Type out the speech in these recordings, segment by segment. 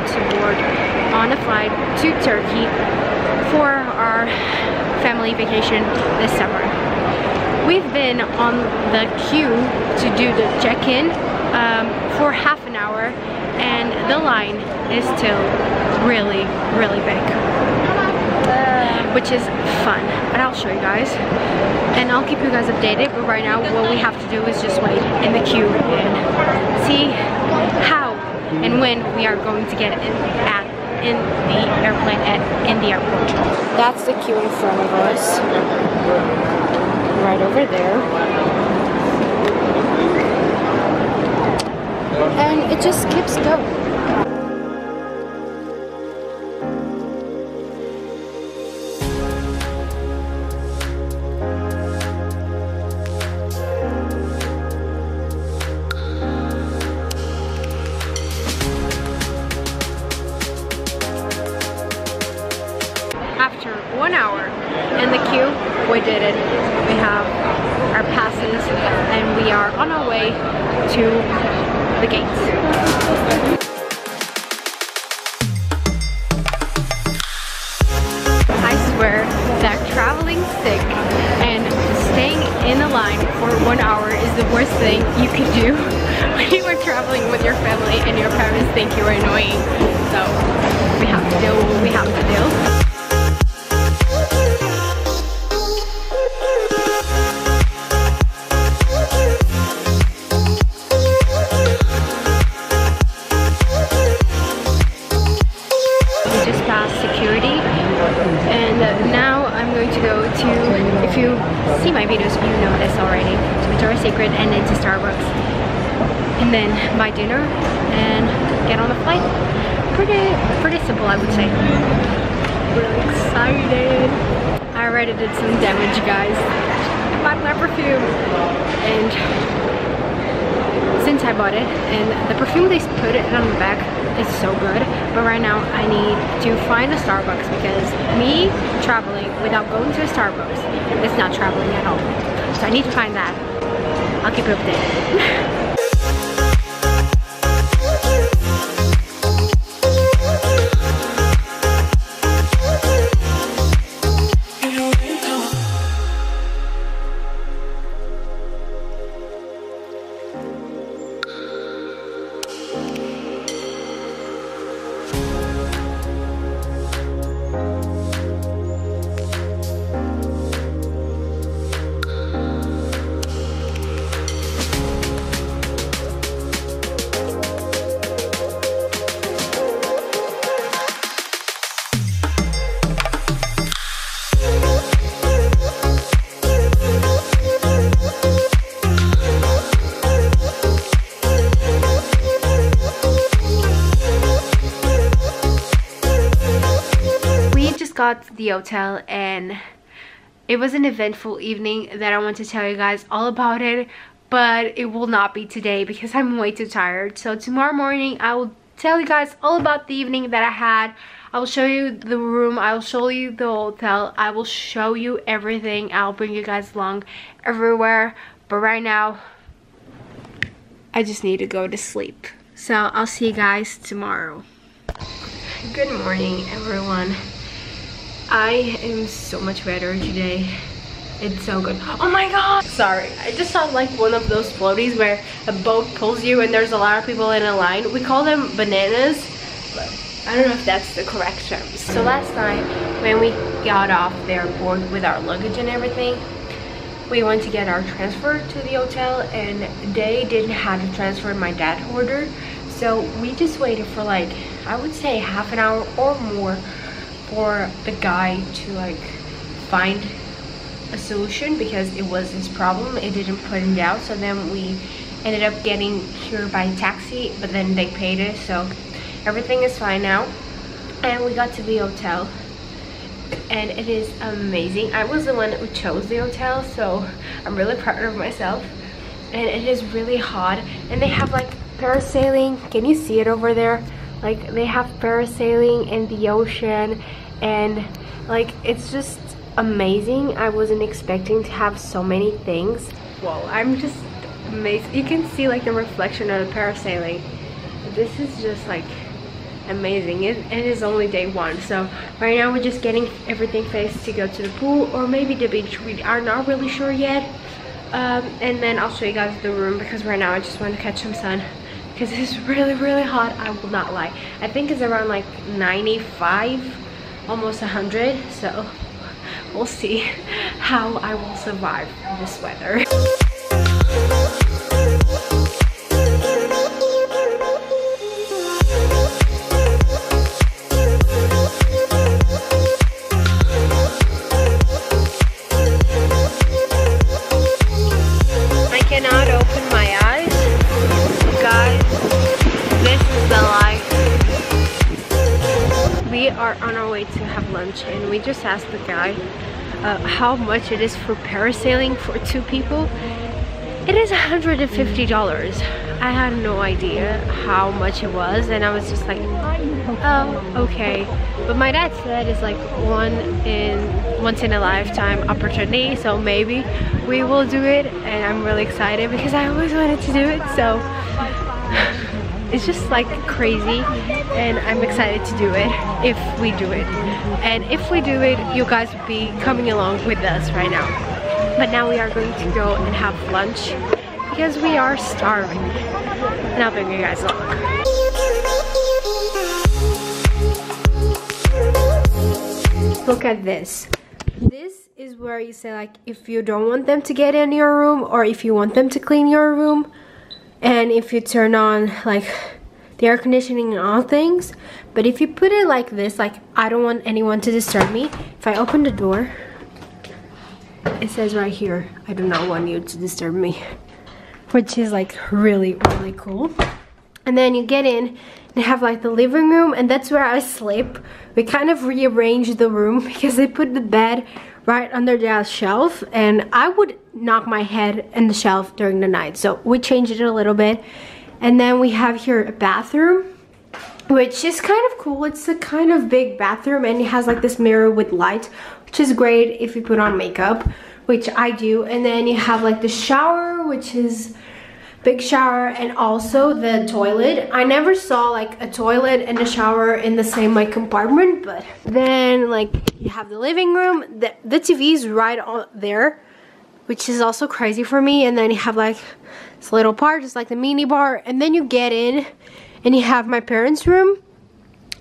to board on a flight to Turkey for our family vacation this summer. We've been on the queue to do the check-in um, for half an hour and the line is still really, really big which is fun but I'll show you guys and I'll keep you guys updated but right now what we have to do is just wait in the queue and see how and when we are going to get in at in the airplane at in the airport. That's the queue in front of us. Right over there. And it just keeps going in the queue we did it. We have our passes and we are on our way to the gates. I swear that traveling sick and staying in a line for one hour is the worst thing you could do when you are traveling with your family and your parents think you're annoying. So we have to what we have to do see my videos, you know this already. To Victoria's Secret and then to Starbucks. And then buy dinner and get on the flight. Pretty, pretty simple I would say. Really excited. I already did some damage guys. I bought my perfume and I bought it and the perfume they put it on the back is so good. But right now I need to find a Starbucks because me traveling without going to a Starbucks is not traveling at all. So I need to find that. I'll keep you updated got to the hotel and it was an eventful evening that I want to tell you guys all about it but it will not be today because I'm way too tired. So tomorrow morning I will tell you guys all about the evening that I had. I will show you the room. I will show you the hotel. I will show you everything. I'll bring you guys along everywhere. But right now I just need to go to sleep. So I'll see you guys tomorrow. Good morning everyone I am so much better today. It's so good. Oh my god! Sorry, I just saw like one of those floaties where a boat pulls you and there's a lot of people in a line. We call them bananas, but I don't know if that's the correct term. So last night, when we got off the airport with our luggage and everything, we went to get our transfer to the hotel and they didn't have the transfer my dad ordered. So we just waited for like, I would say half an hour or more for the guy to like find a solution because it was his problem it didn't put him down. So then we ended up getting here by taxi but then they paid it so everything is fine now. And we got to the hotel and it is amazing. I was the one who chose the hotel so i'm really proud of myself. And it is really hot and they have like parasailing. Can you see it over there like they have parasailing in the ocean and like it's just amazing i wasn't expecting to have so many things well i'm just amazed You can see like the reflection of the parasailing. This is just like amazing. It, it is only day one. So right now we're just getting everything fixed to go to the pool or maybe the beach. We are not really sure yet. Um, and then I'll show you guys the room because right now I just want to catch some sun because it's really really hot I will not lie. I think it's around like 95 almost 100 so we'll see how I will survive this weather lunch and we just asked the guy uh, how much it is for parasailing for two people. It is $150. I had no idea how much it was and I was just like, oh, okay. But my dad said it's like one in once in a lifetime opportunity, so maybe we will do it and I'm really excited because I always wanted to do it, so it's just like crazy and I'm excited to do it if we do it. And if we do it you guys will be coming along with us right now. But now we are going to go and have lunch because we are starving. And I'll bring you guys along. Look at this. This is where you say like if you don't want them to get in your room or if you want them to clean your room and if you turn on like the air conditioning and all things but if you put it like this like I don't want anyone to disturb me if I open the door it says right here I do not want you to disturb me which is like really really cool. And then you get in and have like the living room and that's where I sleep. We kind of rearranged the room because they put the bed right under the shelf and I would knock my head in the shelf during the night. So we changed it a little bit. And then we have here a bathroom which is kind of cool. It's a kind of big bathroom and it has like this mirror with light which is great if you put on makeup which I do. And then you have like the shower which is big shower and also the toilet. I never saw like a toilet and a shower in the same like compartment but then like you have the living room the, the tv is right on there which is also crazy for me and then you have like this little part just like the mini bar and then you get in and you have my parents room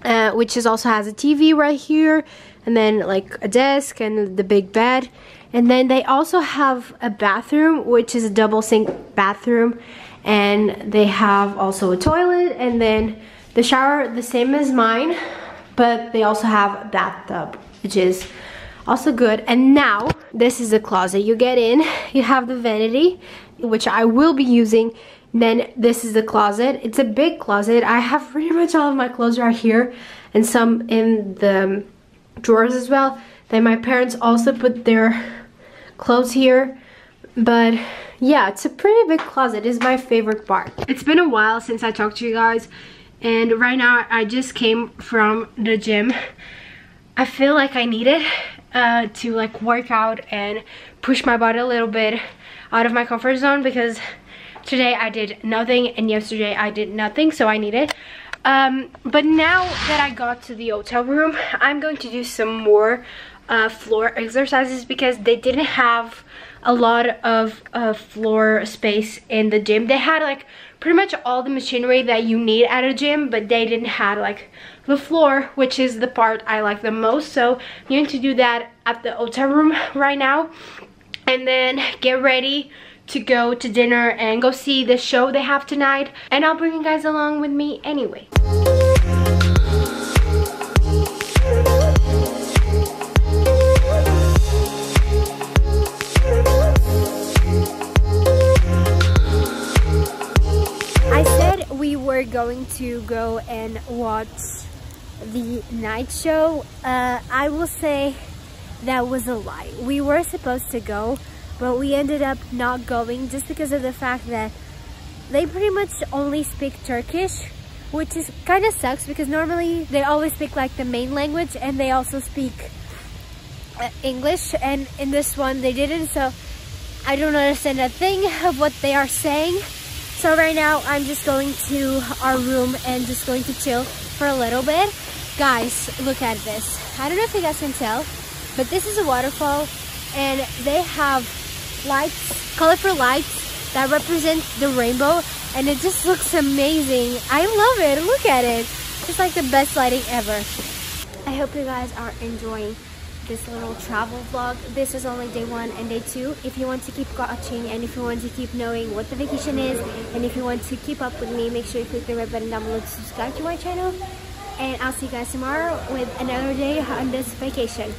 uh, which is also has a tv right here and then like a desk and the big bed and then they also have a bathroom, which is a double sink bathroom. And they have also a toilet and then the shower, the same as mine, but they also have a bathtub, which is also good. And now, this is the closet. You get in, you have the vanity, which I will be using. Then this is the closet. It's a big closet. I have pretty much all of my clothes right here and some in the drawers as well. Then my parents also put their clothes here. But yeah, it's a pretty big closet. It's my favorite part. It's been a while since I talked to you guys. And right now I just came from the gym. I feel like I need it uh, to like work out and push my body a little bit out of my comfort zone because today I did nothing and yesterday I did nothing so I need it. Um, but now that I got to the hotel room, I'm going to do some more uh, floor exercises because they didn't have a lot of uh, floor space in the gym. They had like pretty much all the machinery that you need at a gym, but they didn't have like the floor, which is the part I like the most. So I'm going to do that at the hotel room right now. And then get ready to go to dinner and go see the show they have tonight. And I'll bring you guys along with me anyway. I said we're going to go and watch the night show. Uh, I will say that was a lie. We were supposed to go, but we ended up not going just because of the fact that they pretty much only speak Turkish, which is kind of sucks because normally they always speak like the main language and they also speak uh, English and in this one they didn't so I don't understand a thing of what they are saying. So right now, I'm just going to our room and just going to chill for a little bit. Guys, look at this. I don't know if you guys can tell, but this is a waterfall and they have lights, colorful lights that represent the rainbow and it just looks amazing. I love it. Look at it. It's like the best lighting ever. I hope you guys are enjoying this little travel vlog. This is only day one and day two. If you want to keep watching and if you want to keep knowing what the vacation is and if you want to keep up with me, make sure you click the red button down below to subscribe to my channel. And I'll see you guys tomorrow with another day on this vacation.